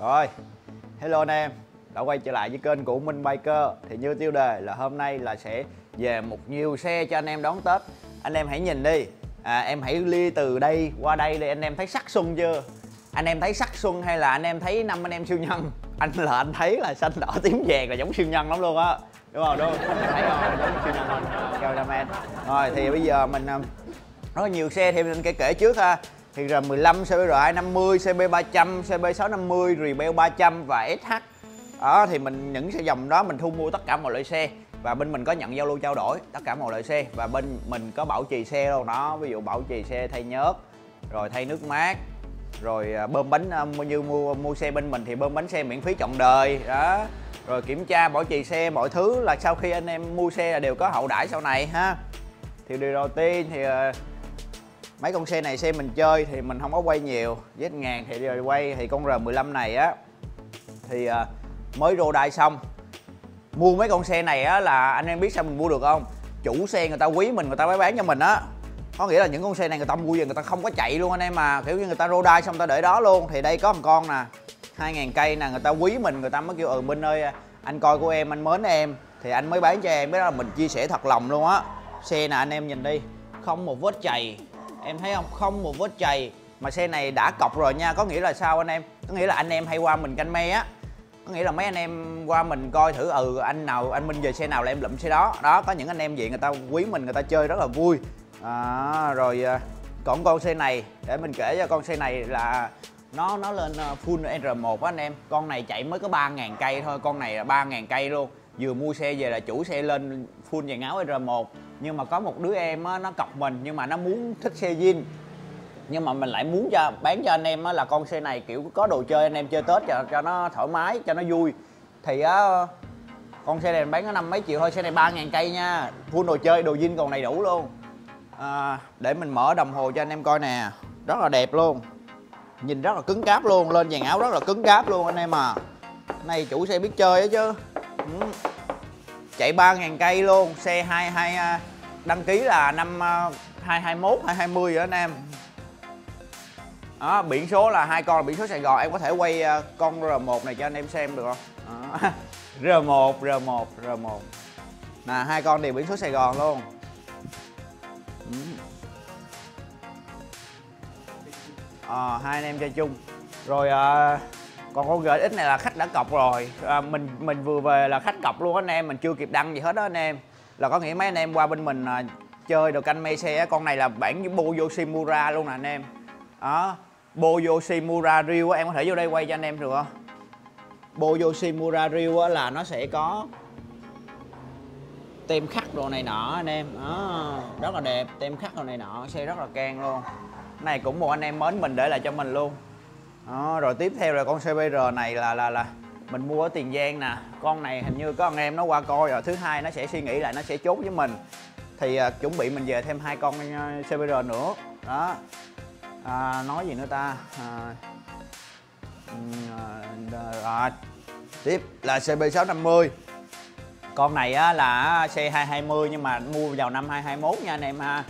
Rồi, hello anh em. Đã quay trở lại với kênh của Minh Biker. Thì như tiêu đề là hôm nay là sẽ về một nhiều xe cho anh em đón Tết. Anh em hãy nhìn đi. À, Em hãy ly từ đây qua đây để anh em thấy sắc xuân chưa? Anh em thấy sắc xuân hay là anh em thấy năm anh em siêu nhân? Anh là anh thấy là xanh đỏ tím vàng là giống siêu nhân lắm luôn á. Đúng không? Đúng. Không? Thấy không? Giống siêu nhân. Không? Cameraman Rồi thì bây giờ mình à, rất nhiều xe thì mình kể kể trước ha thì R15, CBR 250, CB300, CB650, Rebel 300 và SH đó thì mình những xe dòng đó mình thu mua tất cả mọi loại xe. Và bên mình có nhận giao lưu trao đổi tất cả mọi loại xe. Và bên mình có bảo trì xe đâu đó. Ví dụ bảo trì xe thay nhớt rồi thay nước mát rồi à, bơm bánh à, như mua mua xe bên mình thì bơm bánh xe miễn phí trọn đời đó. Rồi kiểm tra bảo trì xe mọi thứ là sau khi anh em mua xe là đều có hậu đãi sau này ha. Thì điều đầu tiên thì à, mấy con xe này xe mình chơi thì mình không có quay nhiều. Với ngàn thì rồi quay, thì con R15 này á, thì ờ, mới rô đai xong. Mua mấy con xe này á là anh em biết sao mình mua được không? Chủ xe người ta quý mình, người ta mới bán cho mình á. Có nghĩa là những con xe này người ta mua về người ta không có chạy luôn anh em mà kiểu như người ta rô đai xong người ta để đó luôn. Thì đây có một con nè 2.000 cây nè, người ta quý mình, người ta mới kêu ừ minh ơi, anh coi của em, anh mến em. Thì anh mới bán cho em. Cái đó là mình chia sẻ thật lòng luôn á. Xe nè, anh em nhìn đi, không một vết chày em thấy không? Không một vết chày mà xe này đã cọc rồi nha. Có nghĩa là sao anh em? Có nghĩa là anh em hay qua mình canh me á. Có nghĩa là mấy anh em qua mình coi thử ừ anh nào anh minh về xe nào là em lụm xe đó. Đó có những anh em vậy người ta quý mình người ta chơi rất là vui. À, rồi còn con xe này để mình kể cho con xe này là nó nó lên à, full R1 á anh em. Con này chạy mới có 3.000 cây thôi con này là 3.000 cây luôn. Vừa mua xe về là chủ xe lên full dàn áo R1 nhưng mà có một đứa em á, nó cọc mình nhưng mà nó muốn thích xe zin nhưng mà mình lại muốn cho bán cho anh em á, là con xe này kiểu có đồ chơi anh em chơi tết cho cho nó thoải mái cho nó vui. Thì á con xe này mình bán có năm mấy triệu thôi xe này ba ngàn cây nha. Full đồ chơi đồ zin còn đầy đủ luôn. À, để mình mở đồng hồ cho anh em coi nè. Rất là đẹp luôn. Nhìn rất là cứng cáp luôn lên dàn áo rất là cứng cáp luôn anh em à. Này chủ xe biết chơi á chứ. Ừ chạy 3.000 cây luôn. Xe 22 à, đăng ký là năm à, 221 220 rồi anh em. Đó, biển số là hai con là biển số Sài Gòn. Em có thể quay à, con R1 này cho anh em xem được không? Đó. R1 R1 R1 là hai con đều biển số Sài Gòn luôn. À, hai anh em chơi chung. Rồi à, còn con GX này là khách đã cọc rồi. À, mình mình vừa về là khách cọc luôn anh em mình chưa kịp đăng gì hết đó anh em. Là có nghĩa mấy anh em qua bên mình à, chơi đồ canh mê xe con này là bản với Yoshimura luôn nè anh em. Đó Bo Yoshimura em có thể vô đây quay cho anh em được không? Bo Yoshimura là nó sẽ có tem khắc đồ này nọ anh em. Đó, rất là đẹp tem khắc đồ này nọ xe rất là can luôn. Này cũng một anh em mến mình để lại cho mình luôn đó, rồi tiếp theo là con CBR này là là là mình mua ở Tiền Giang nè. Con này hình như có anh em nó qua coi rồi thứ hai nó sẽ suy nghĩ lại nó sẽ chốt với mình. Thì à, chuẩn bị mình về thêm hai con à, CBR nữa. Đó. À, nói gì nữa ta? À, à, à, à, tiếp là CB650 con này á, là xe 220 nhưng mà mua vào năm 221 nha anh em ha.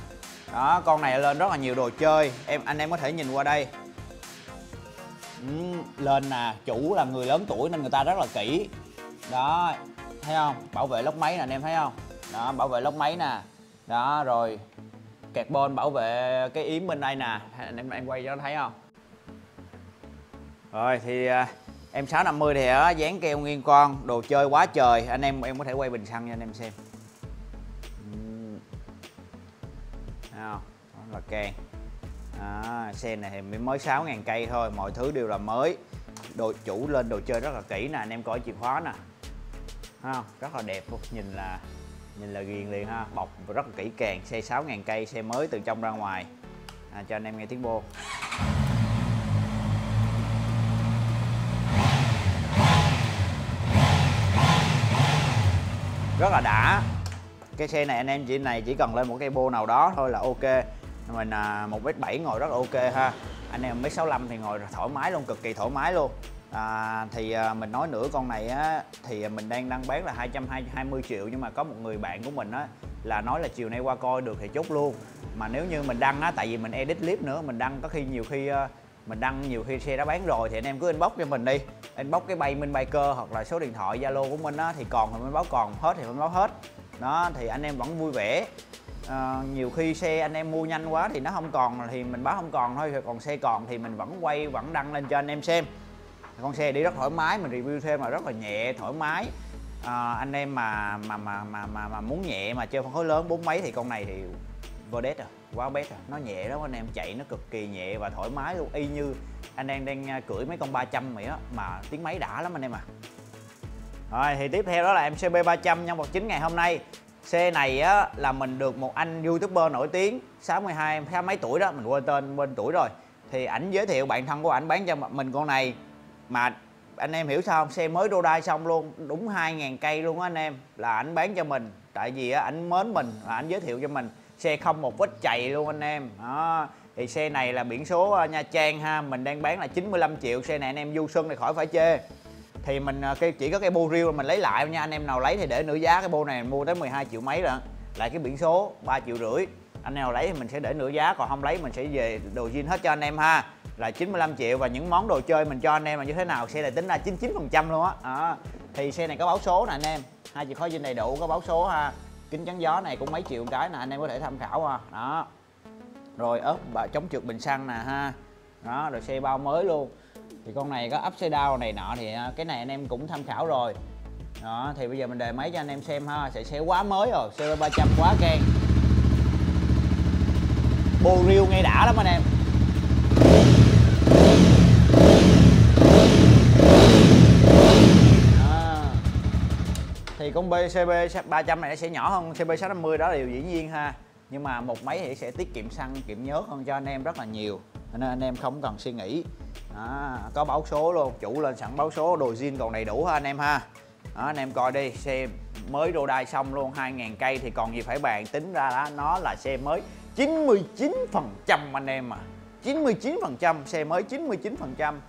Đó con này lên rất là nhiều đồ chơi. Em anh em có thể nhìn qua đây. Ừ, lên nè, chủ là người lớn tuổi nên người ta rất là kỹ. Đó, thấy không? Bảo vệ lốc máy nè, anh em thấy không? Đó, bảo vệ lốc máy nè. Đó, rồi kẹt bon bảo vệ cái yếm bên đây nè. Anh em em quay cho nó thấy không? Rồi, thì à, em 650 thì á dán keo nguyên con, đồ chơi quá trời. Anh em em có thể quay bình xăng cho anh em xem. Ừ. Thấy không? Đó là kèn à, xe này thì mới 6.000 cây thôi mọi thứ đều là mới. Đồ chủ lên đồ chơi rất là kỹ nè anh em coi chìa khóa nè. Ha rất là đẹp luôn nhìn là nhìn là ghiền liền ha. Bọc rất là kỹ càng xe 6.000 cây xe mới từ trong ra ngoài. À, cho anh em nghe tiếng bô. Rất là đã. Cái xe này anh em chị này chỉ cần lên một cây bô nào đó thôi là ok mình à, một mét bảy ngồi rất là ok ha. Anh em mét sáu thì ngồi thoải mái luôn cực kỳ thoải mái luôn. À, thì à, mình nói nữa con này á thì mình đang đăng bán là 220 triệu nhưng mà có một người bạn của mình á là nói là chiều nay qua coi được thì chốt luôn. Mà nếu như mình đăng á tại vì mình edit clip nữa mình đăng có khi nhiều khi à, mình đăng nhiều khi xe đã bán rồi thì anh em cứ inbox cho mình đi. Inbox cái bay minh biker hoặc là số điện thoại zalo của mình á thì còn thì mình báo còn hết thì mình báo hết. Đó thì anh em vẫn vui vẻ à, nhiều khi xe anh em mua nhanh quá thì nó không còn thì mình báo không còn thôi còn xe còn thì mình vẫn quay vẫn đăng lên cho anh em xem. Con xe đi rất thoải mái mình review thêm là rất là nhẹ thoải mái. À, anh em mà mà mà mà mà, mà muốn nhẹ mà chơi phân khối lớn bốn mấy thì con này thì Verdet à quá bét à. Nó nhẹ lắm anh em chạy nó cực kỳ nhẹ và thoải mái luôn. Y như anh em đang à, cưỡi mấy con 300 vậy á mà tiếng máy đã lắm anh em à. Rồi thì tiếp theo đó là MCB 300 nhân vật chính ngày hôm nay xe này á, là mình được một anh youtuber nổi tiếng 62 sáu mấy tuổi đó, mình quên tên, quên tuổi rồi. Thì ảnh giới thiệu bạn thân của ảnh bán cho mình con này. Mà anh em hiểu sao không? Xe mới đô đai xong luôn, đúng 2.000 cây luôn á anh em, là ảnh bán cho mình. Tại vì á, ảnh mến mình và ảnh giới thiệu cho mình. Xe không một vết chạy luôn anh em. Đó. Thì xe này là biển số ờ, Nha Trang ha, mình đang bán là 95 triệu. Xe này anh em du xuân thì khỏi phải chê thì mình à, cái chỉ có cái bô riêu mình lấy lại nha. Anh em nào lấy thì để nửa giá cái bô này mình mua tới 12 triệu mấy rồi. Lại cái biển số 3 triệu rưỡi. Anh nào lấy thì mình sẽ để nửa giá còn không lấy mình sẽ về đồ zin hết cho anh em ha. Là 95 triệu và những món đồ chơi mình cho anh em là như thế nào xe này tính ra 99 phần trăm luôn á. À, thì xe này có báo số nè anh em. Hai chìa khóa zin đầy đủ có báo số ha. Kính chắn gió này cũng mấy triệu cái nè anh em có thể tham khảo ha. Đó. Rồi ốp và chống trượt bình xăng nè ha. Đó rồi xe bao mới luôn thì con này có upside down này nọ thì à, cái này anh em cũng tham khảo rồi. Đó, thì bây giờ mình đề máy cho anh em xem ha. Sẽ xe quá mới rồi cb 300 quá khen bô riêu ngay đã lắm anh em. Thì con BCB 300 này nó sẽ nhỏ hơn CB 650 đó là điều dĩ nhiên ha. Nhưng mà một máy thì sẽ tiết kiệm xăng, kiệm nhớ hơn cho anh em rất là nhiều. Nên anh em không cần suy nghĩ à, có báo số luôn. Chủ lên sẵn báo số đồ zin còn đầy đủ ha anh em ha. Đó, anh em coi đi xe mới đô đai xong luôn 2.000 cây thì còn gì phải bàn. Tính ra đó nó là xe mới 99 phần trăm anh em à. 99 phần trăm xe mới 99 phần trăm.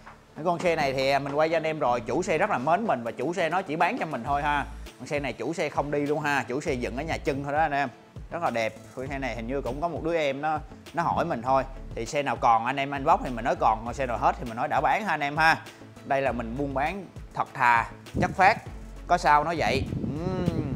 Con xe này thì mình quay cho anh em rồi. Chủ xe rất là mến mình và chủ xe nó chỉ bán cho mình thôi ha. Con xe này chủ xe không đi luôn ha. Chủ xe dựng ở nhà chân thôi đó anh em. Rất là đẹp. Con xe này hình như cũng có một đứa em nó nó hỏi mình thôi thì xe nào còn anh em anh bóc thì mình nói còn còn xe nào hết thì mình nói đã bán ha anh em ha đây là mình buôn bán thật thà chất phát có sao nó vậy uhm.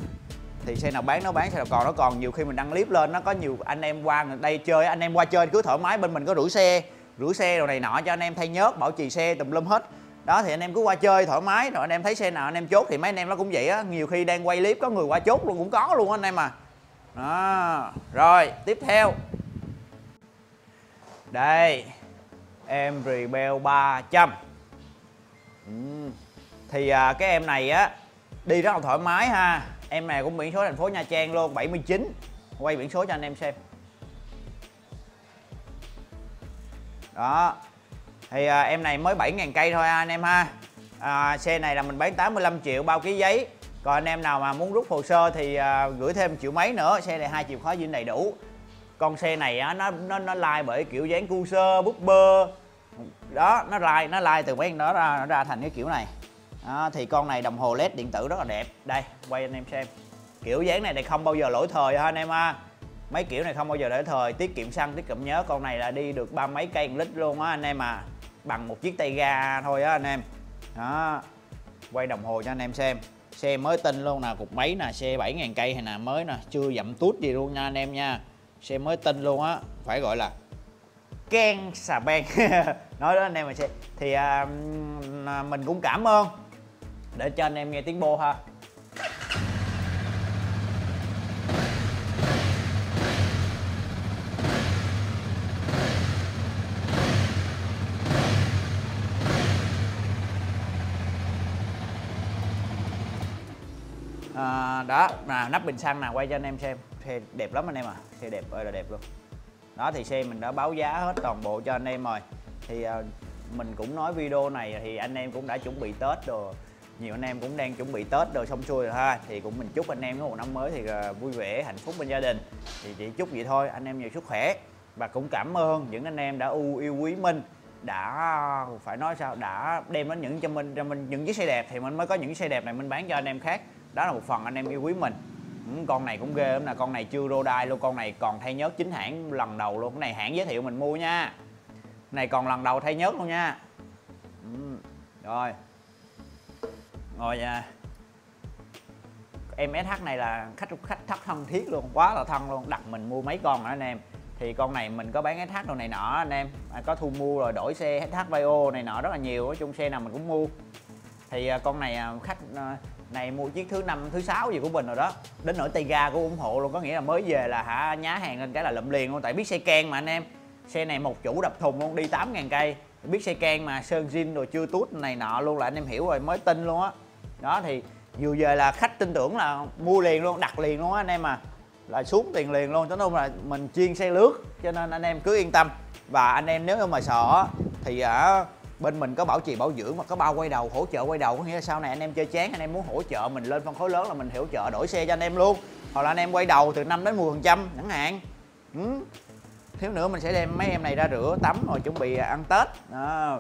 thì xe nào bán nó bán xe nào còn nó còn nhiều khi mình đăng clip lên nó có nhiều anh em qua đây chơi anh em qua chơi cứ thoải mái bên mình có rửa xe rửa xe đồ này nọ cho anh em thay nhớt bảo trì xe tùm lum hết đó thì anh em cứ qua chơi thoải mái rồi anh em thấy xe nào anh em chốt thì mấy anh em nó cũng vậy á nhiều khi đang quay clip có người qua chốt luôn cũng có luôn anh em à đó rồi tiếp theo đây em Rebel 300 ừ. thì à, cái em này á đi rất là thoải mái ha. Em này cũng biển số thành phố Nha Trang luôn 79 quay biển số cho anh em xem. Đó thì à, em này mới 7.000 cây thôi anh em ha. À, xe này là mình bán 85 triệu bao ký giấy. Còn anh em nào mà muốn rút hồ sơ thì à, gửi thêm triệu mấy nữa xe này hai chìa khóa zin đầy đủ con xe này á, nó nó nó lai bởi kiểu dáng cu sơ búp bơ. Đó nó lai nó lai từ mấy đó ra nó ra thành cái kiểu này. Đó, thì con này đồng hồ led điện tử rất là đẹp. Đây quay anh em xem. Kiểu dáng này thì không bao giờ lỗi thời ha anh em ha. Mấy kiểu này không bao giờ lỗi thời. Tiết kiệm xăng tiết kiệm nhớ con này là đi được ba mấy cây lít luôn á anh em à. Bằng một chiếc tay ga thôi á anh em. Đó quay đồng hồ cho anh em xem. Xe mới tinh luôn nè cục máy nè xe 7.000 cây hay nè mới nè chưa dậm tút gì luôn nha anh em nha xe mới tinh luôn á. Phải gọi là ken xà beng. Nói đó anh em mình sẽ thì à, à, mình cũng cảm ơn. Để cho anh em nghe tiếng bô ha. À, đó là nắp bình xăng nè quay cho anh em xem. Xe đẹp lắm anh em à xe đẹp ơi là đẹp luôn. Đó thì xe mình đã báo giá hết toàn bộ cho anh em rồi. Thì à, mình cũng nói video này thì anh em cũng đã chuẩn bị tết rồi. Nhiều anh em cũng đang chuẩn bị tết rồi xong xuôi rồi ha. Thì cũng mình chúc anh em có một năm mới thì à, vui vẻ hạnh phúc bên gia đình. Thì chỉ chúc vậy thôi. Anh em nhiều sức khỏe. Và cũng cảm ơn những anh em đã ưu yêu quý minh đã phải nói sao đã đem đến những cho mình cho mình những chiếc xe đẹp thì mình mới có những chiếc xe đẹp này mình bán cho anh em khác đó là một phần anh em yêu quý mình. Ừ, con này cũng ghê lắm nè con này chưa rô đai luôn con này còn thay nhớt chính hãng lần đầu luôn. Cái này hãng giới thiệu mình mua nha. Này còn lần đầu thay nhớt luôn nha. Ừ. rồi. Ngồi nha. Em SH này là khách khách thắt thân thiết luôn quá là thân luôn đặt mình mua mấy con nữa anh em. Thì con này mình có bán SH đồ này nọ anh em à, có thu mua rồi đổi xe SH Bio này nọ rất là nhiều nói chung xe nào mình cũng mua. Thì à, con này à, khách à, này, mua chiếc thứ năm, thứ sáu gì của mình rồi đó. Đến nỗi tay ga cũng ủng hộ luôn, có nghĩa là mới về là hả, nhá hàng lên cái là lụm liền luôn. Tại biết xe can mà anh em. Xe này một chủ đập thùng luôn, đi 8 ngàn cây. Biết xe can mà, sơn zin rồi chưa tút này nọ luôn là anh em hiểu rồi, mới tin luôn á. Đó. đó thì vừa về là khách tin tưởng là mua liền luôn, đặt liền luôn á anh em à. Là xuống tiền liền luôn cho nên là mình chuyên xe lướt, cho nên anh em cứ yên tâm. Và anh em nếu mà sợ thì ở bên mình có bảo trì bảo dưỡng và có bao quay đầu hỗ trợ quay đầu. Có nghĩa là sau này anh em chơi chán anh em muốn hỗ trợ mình lên phân khối lớn là mình hỗ trợ đổi xe cho anh em luôn. Hoặc là anh em quay đầu từ 5 đến 10 phần trăm chẳng hạn. Ừ. thiếu nữa mình sẽ đem mấy em này ra rửa tắm rồi chuẩn bị ăn tết. À.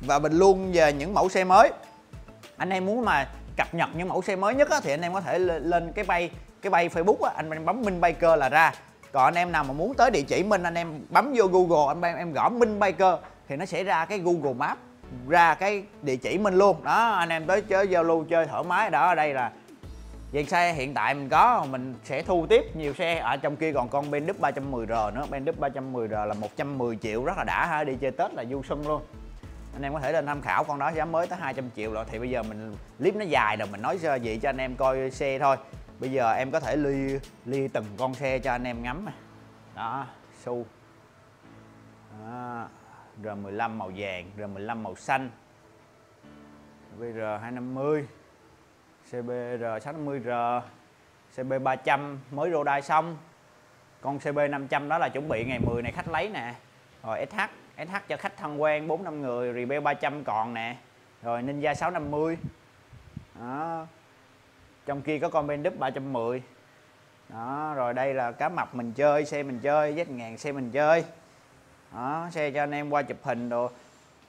và mình luôn về những mẫu xe mới. Anh em muốn mà cập nhật những mẫu xe mới nhất á, thì anh em có thể lên cái bay cái bay facebook á, anh em bấm minh biker là ra. Còn anh em nào mà muốn tới địa chỉ minh anh em bấm vô google anh em em gõ minh biker thì nó sẽ ra cái google map, ra cái địa chỉ mình luôn. Đó, anh em tới chơi, giao lưu, chơi thoải mái. Đó, ở đây là dàn xe hiện tại mình có, mình sẽ thu tiếp nhiều xe. Ở trong kia còn con Ben 310R nữa. Ben 310R là 110 triệu, rất là đã ha. Đi chơi Tết là du xuân luôn. Anh em có thể lên tham khảo con đó, giá mới tới 200 triệu rồi. Thì bây giờ mình, clip nó dài rồi, mình nói gì vậy cho anh em coi xe thôi. Bây giờ em có thể ly ly từng con xe cho anh em ngắm đó, su. Đó. R15 màu vàng R15 màu xanh VR250 CBR 650R CB300 mới rô đai xong. Con CB500 đó là chuẩn bị ngày 10 này khách lấy nè. Rồi SH SH cho khách thân quen 4 năm người Rebel 300 còn nè. Rồi Ninja 650 đó. Trong kia có con Bendup 310 đó, rồi đây là cá mập mình chơi, xe mình chơi, Z ngàn xe mình chơi đó xe cho anh em qua chụp hình đồ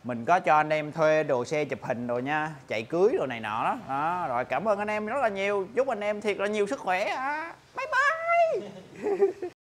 mình có cho anh em thuê đồ xe chụp hình đồ nha chạy cưới đồ này nọ đó, đó. rồi cảm ơn anh em rất là nhiều chúc anh em thiệt là nhiều sức khỏe à. bye bye